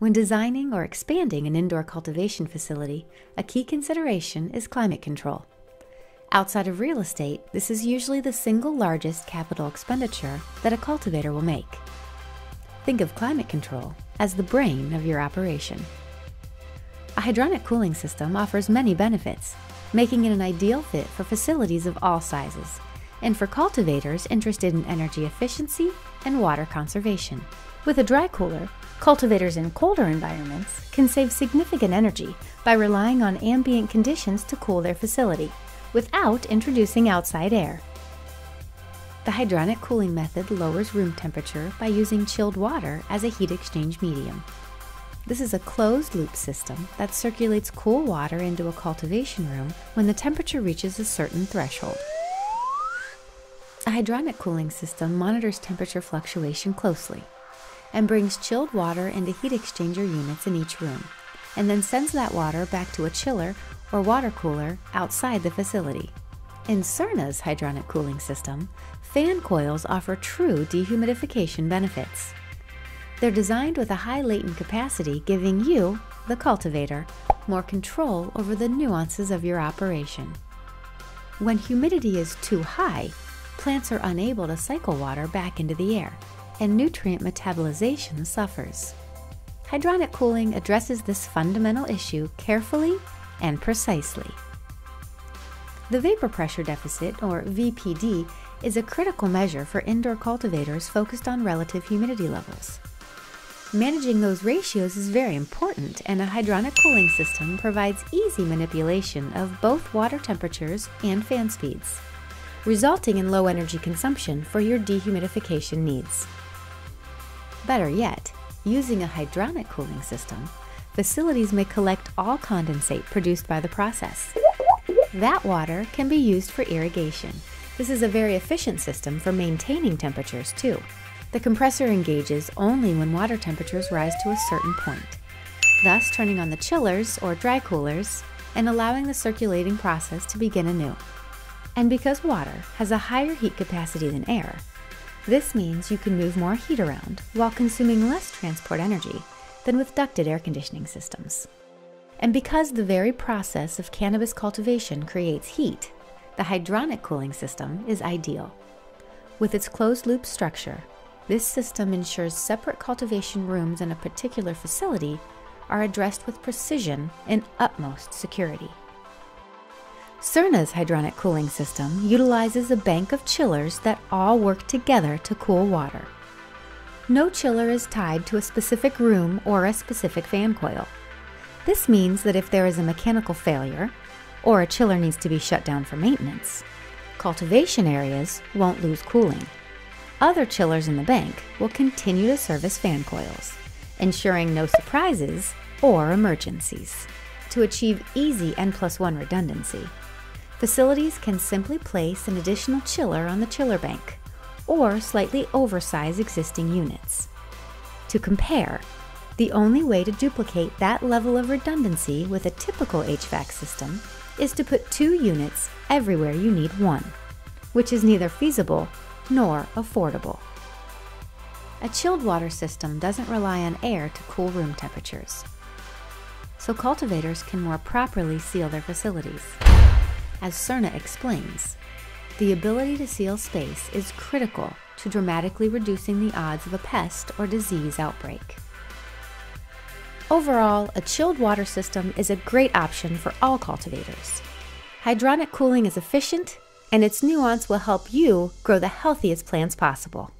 When designing or expanding an indoor cultivation facility, a key consideration is climate control. Outside of real estate, this is usually the single largest capital expenditure that a cultivator will make. Think of climate control as the brain of your operation. A hydronic cooling system offers many benefits, making it an ideal fit for facilities of all sizes, and for cultivators interested in energy efficiency and water conservation. With a dry cooler, cultivators in colder environments can save significant energy by relying on ambient conditions to cool their facility without introducing outside air. The hydronic cooling method lowers room temperature by using chilled water as a heat exchange medium. This is a closed loop system that circulates cool water into a cultivation room when the temperature reaches a certain threshold. A hydronic cooling system monitors temperature fluctuation closely and brings chilled water into heat exchanger units in each room, and then sends that water back to a chiller or water cooler outside the facility. In Surna's hydronic cooling system, fan coils offer true dehumidification benefits. They're designed with a high latent capacity, giving you, the cultivator, more control over the nuances of your operation. When humidity is too high, plants are unable to cycle water back into the air, and nutrient metabolization suffers. Hydronic cooling addresses this fundamental issue carefully and precisely. The vapor pressure deficit, or VPD, is a critical measure for indoor cultivators focused on relative humidity levels. Managing those ratios is very important, and a hydronic cooling system provides easy manipulation of both water temperatures and fan speeds, resulting in low energy consumption for your dehumidification needs. Better yet, using a hydronic cooling system, facilities may collect all condensate produced by the process. That water can be used for irrigation. This is a very efficient system for maintaining temperatures too. The compressor engages only when water temperatures rise to a certain point, thus turning on the chillers or dry coolers and allowing the circulating process to begin anew. And because water has a higher heat capacity than air, this means you can move more heat around while consuming less transport energy than with ducted air conditioning systems. And because the very process of cannabis cultivation creates heat, the hydronic cooling system is ideal. With its closed loop structure, this system ensures separate cultivation rooms in a particular facility are addressed with precision and utmost security. Surna's hydronic cooling system utilizes a bank of chillers that all work together to cool water. No chiller is tied to a specific room or a specific fan coil. This means that if there is a mechanical failure, or a chiller needs to be shut down for maintenance, cultivation areas won't lose cooling. Other chillers in the bank will continue to service fan coils, ensuring no surprises or emergencies. To achieve easy N plus 1 redundancy, facilities can simply place an additional chiller on the chiller bank or slightly oversize existing units. To compare, the only way to duplicate that level of redundancy with a typical HVAC system is to put two units everywhere you need one, which is neither feasible nor affordable. A chilled water system doesn't rely on air to cool room temperatures, so cultivators can more properly seal their facilities. As Surna explains, the ability to seal space is critical to dramatically reducing the odds of a pest or disease outbreak. Overall, a chilled water system is a great option for all cultivators. Hydronic cooling is efficient and its nuance will help you grow the healthiest plants possible.